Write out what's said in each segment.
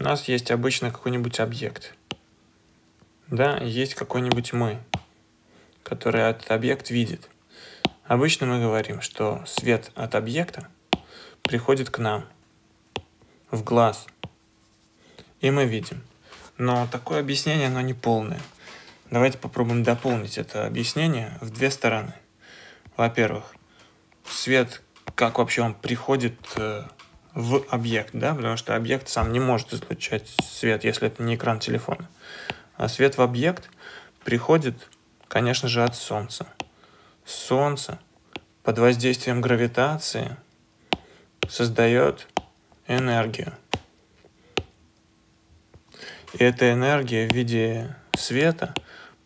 У нас есть обычно какой-нибудь объект. Да, есть какой-нибудь мы, который этот объект видит. Обычно мы говорим, что свет от объекта приходит к нам в глаз, и мы видим. Но такое объяснение, оно не полное. Давайте попробуем дополнить это объяснение в две стороны. Во-первых, свет, как вообще он приходит э, в объект, да, потому что объект сам не может излучать свет, если это не экран телефона. А свет в объект приходит, конечно же, от Солнца. Солнце под воздействием гравитации создает энергию. И эта энергия в виде света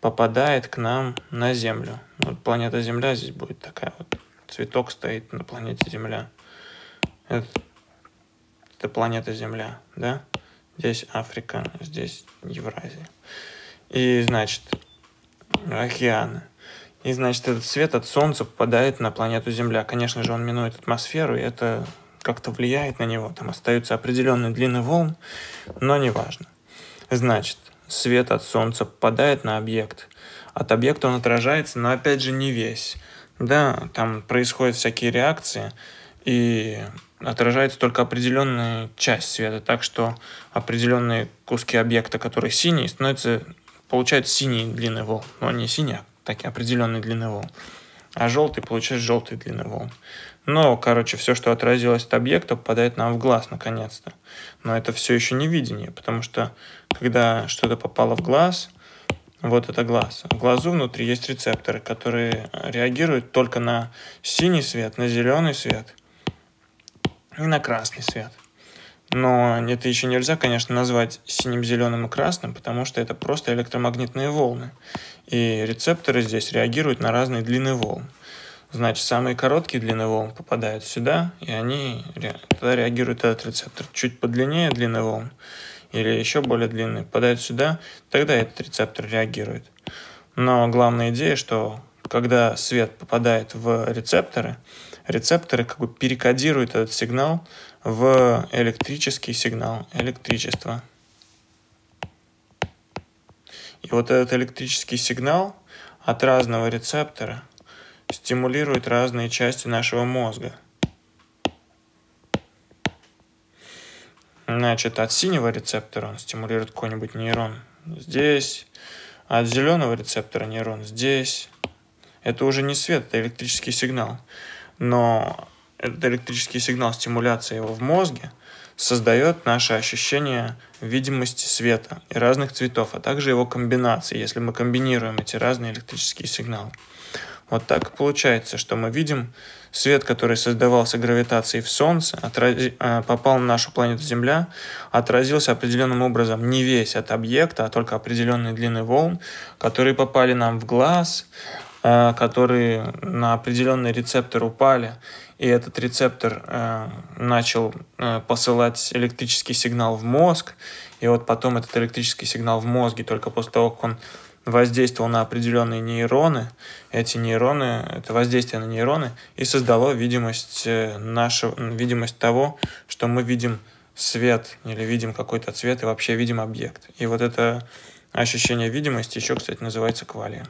попадает к нам на Землю. Вот планета Земля здесь будет такая вот. Цветок стоит на планете Земля. Это, это планета Земля, да? Здесь Африка, здесь Евразия. И, значит, океаны. И, значит, этот свет от Солнца попадает на планету Земля. Конечно же, он минует атмосферу, и это как-то влияет на него. Там остаются определенные длины волн, но неважно. Значит, свет от Солнца попадает на объект. От объекта он отражается, но опять же не весь. Да, там происходят всякие реакции, и отражается только определенная часть света, так что определенные куски объекта, которые синие, становятся, получают синие длины волн. Но не синие, а такие определенные длины волн. А желтый получает желтые длины волн. Но, короче, все, что отразилось от объекта, попадает нам в глаз наконец-то. Но это все еще не видение, потому что когда что-то попало в глаз, вот это глаз. В глазу внутри есть рецепторы, которые реагируют только на синий свет, на зеленый свет и на красный свет. Но это еще нельзя, конечно, назвать синим, зеленым и красным, потому что это просто электромагнитные волны. И рецепторы здесь реагируют на разные длины волн. Значит, самые короткие длины волн попадают сюда, и они тогда реагируют этот рецептор. Чуть подлиннее длины волн или еще более длинные попадают сюда, тогда этот рецептор реагирует. Но главная идея, что когда свет попадает в рецепторы, рецепторы как бы перекодируют этот сигнал в электрический сигнал, электричество. И вот этот электрический сигнал от разного рецептора стимулирует разные части нашего мозга. Значит, от синего рецептора он стимулирует какой-нибудь нейрон здесь, от зеленого рецептора нейрон здесь. Это уже не свет, это электрический сигнал. Но этот электрический сигнал, стимуляция его в мозге, создает наше ощущение видимости света и разных цветов, а также его комбинации, если мы комбинируем эти разные электрические сигналы. Вот так получается, что мы видим свет, который создавался гравитацией в Солнце, отрази, а, попал на нашу планету Земля, отразился определенным образом не весь от объекта, а только определенные длины волн, которые попали нам в глаз, которые на определенный рецептор упали, и этот рецептор э, начал э, посылать электрический сигнал в мозг, и вот потом этот электрический сигнал в мозге, только после того, как он воздействовал на определенные нейроны, эти нейроны, это воздействие на нейроны, и создало видимость, э, нашего, видимость того, что мы видим свет или видим какой-то цвет и вообще видим объект. И вот это ощущение видимости еще, кстати, называется квалия.